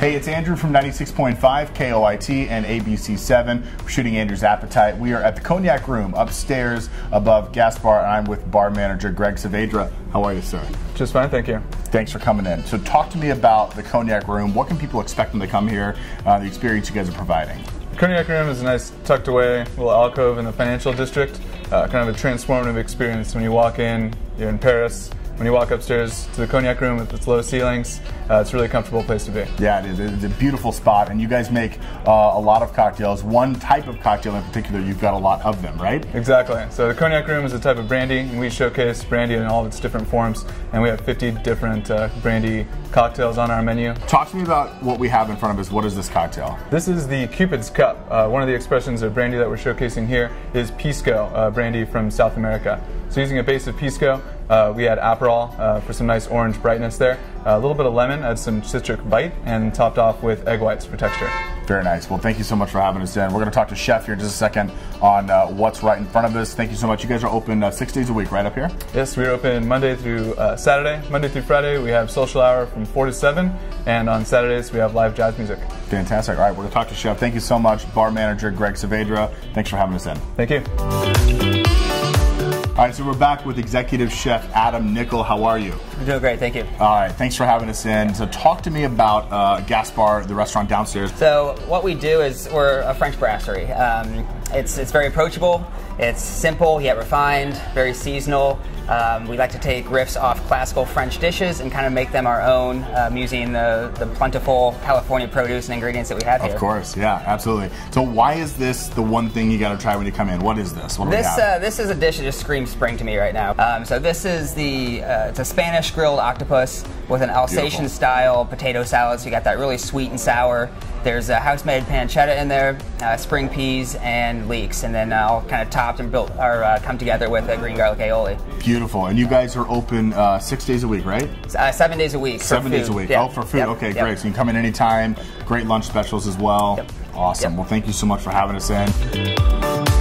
Hey, it's Andrew from 96.5 KOIT and ABC7. We're shooting Andrew's Appetite. We are at the Cognac Room upstairs above Gaspar, and I'm with bar manager Greg Saavedra. How are you, sir? Just fine, thank you. Thanks for coming in. So, talk to me about the Cognac Room. What can people expect when they come here? Uh, the experience you guys are providing. The Cognac Room is a nice tucked away little alcove in the financial district. Uh, kind of a transformative experience when you walk in. You're in Paris when you walk upstairs to the cognac room with its low ceilings, uh, it's a really comfortable place to be. Yeah, it is. It's a beautiful spot, and you guys make uh, a lot of cocktails. One type of cocktail in particular, you've got a lot of them, right? Exactly. So the cognac room is a type of brandy, and we showcase brandy in all of its different forms, and we have 50 different uh, brandy cocktails on our menu. Talk to me about what we have in front of us. What is this cocktail? This is the Cupid's Cup. Uh, one of the expressions of brandy that we're showcasing here is Pisco, uh, brandy from South America. So using a base of Pisco, uh, we add Aperol uh, for some nice orange brightness there. Uh, a little bit of lemon, add some citric bite, and topped off with egg whites for texture. Very nice. Well, thank you so much for having us in. We're going to talk to Chef here in just a second on uh, what's right in front of us. Thank you so much. You guys are open uh, six days a week, right up here? Yes, we're open Monday through uh, Saturday. Monday through Friday, we have social hour from 4 to 7, and on Saturdays, we have live jazz music. Fantastic. All right, we're going to talk to Chef. Thank you so much, bar manager Greg Saavedra. Thanks for having us in. Thank you. All right, so we're back with Executive Chef Adam Nickel. How are you? I'm doing great, thank you. All right, thanks for having us in. So, talk to me about uh, Gaspar, the restaurant downstairs. So, what we do is we're a French brasserie. Um, it's it's very approachable. It's simple yet refined, very seasonal. Um, we like to take riffs off classical French dishes and kind of make them our own um, using the, the plentiful California produce and ingredients that we have here. Of course, yeah, absolutely. So why is this the one thing you got to try when you come in? What is this? What this uh, this is a dish that just screams spring to me right now. Um, so this is the uh, it's a Spanish grilled octopus with an Alsatian Beautiful. style potato salad. So you got that really sweet and sour. There's a house-made pancetta in there, uh, spring peas, and leeks, and then uh, all kind of topped and built or uh, come together with a green garlic aioli. Beautiful. And you guys are open uh, six days a week, right? Uh, seven days a week. Seven days a week. Yeah. Oh, for food. Yep. Okay, yep. great. So you can come in anytime. Great lunch specials as well. Yep. Awesome. Well, thank you so much for having us in.